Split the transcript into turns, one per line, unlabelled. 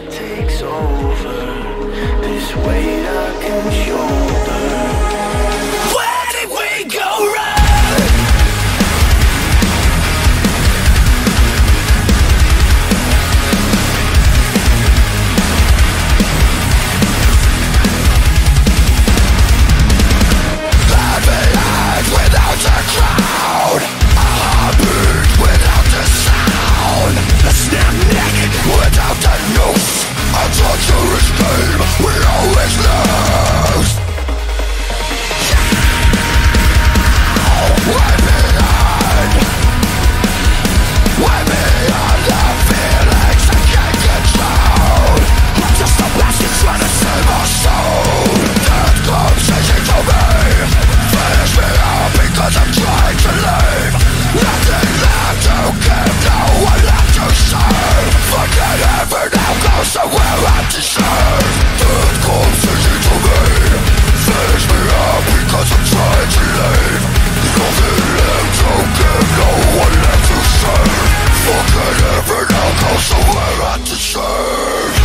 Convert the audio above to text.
takes over. This weight I can show. Every now goes somewhere I deserve